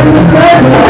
Santo, Santo.